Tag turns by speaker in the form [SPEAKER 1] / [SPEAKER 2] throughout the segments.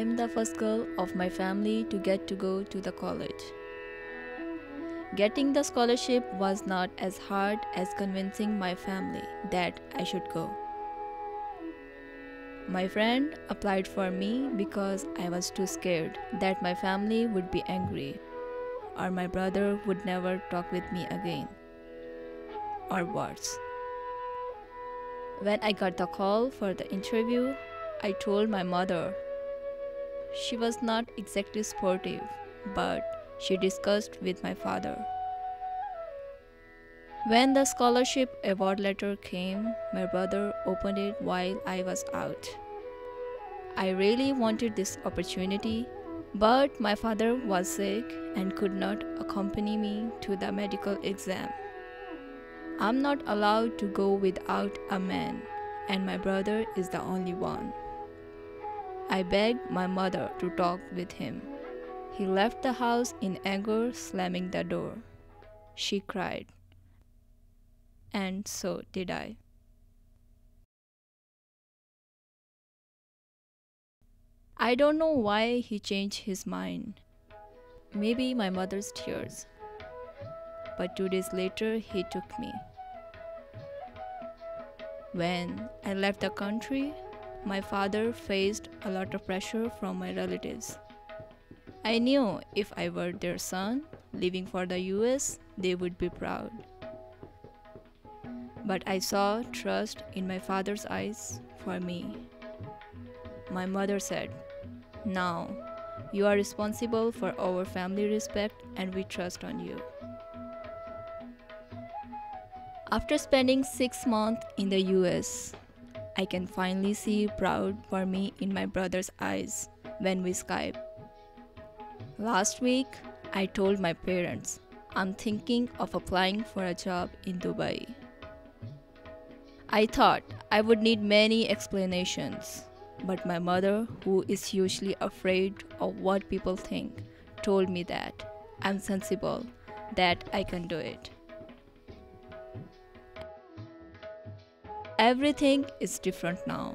[SPEAKER 1] am the first girl of my family to get to go to the college. Getting the scholarship was not as hard as convincing my family that I should go. My friend applied for me because I was too scared that my family would be angry or my brother would never talk with me again. Or worse. When I got the call for the interview, I told my mother. She was not exactly sportive, but she discussed with my father. When the scholarship award letter came, my brother opened it while I was out. I really wanted this opportunity, but my father was sick and could not accompany me to the medical exam. I'm not allowed to go without a man, and my brother is the only one. I begged my mother to talk with him. He left the house in anger, slamming the door. She cried. And so did I. I don't know why he changed his mind. Maybe my mother's tears. But two days later, he took me. When I left the country, my father faced a lot of pressure from my relatives. I knew if I were their son, living for the US, they would be proud. But I saw trust in my father's eyes for me. My mother said, Now, you are responsible for our family respect and we trust on you. After spending six months in the US, I can finally see proud for me in my brother's eyes when we Skype. Last week, I told my parents I'm thinking of applying for a job in Dubai. I thought I would need many explanations, but my mother, who is usually afraid of what people think, told me that I'm sensible, that I can do it. Everything is different now.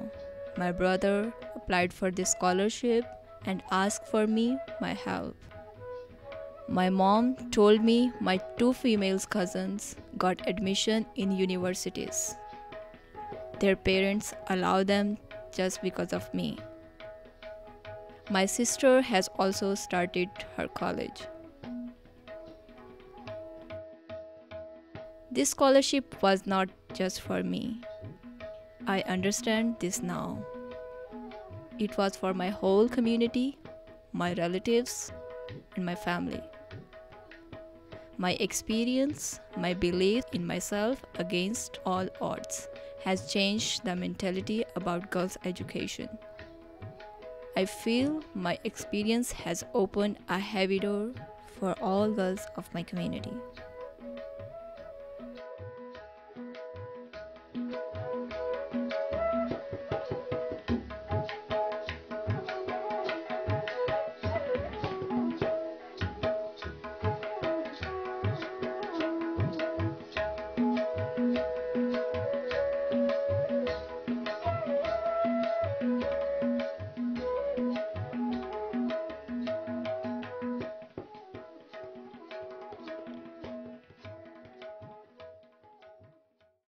[SPEAKER 1] My brother applied for this scholarship and asked for me my help. My mom told me my two female cousins got admission in universities. Their parents allow them just because of me. My sister has also started her college. This scholarship was not just for me. I understand this now. It was for my whole community, my relatives, and my family. My experience, my belief in myself against all odds has changed the mentality about girls' education. I feel my experience has opened a heavy door for all girls of my community.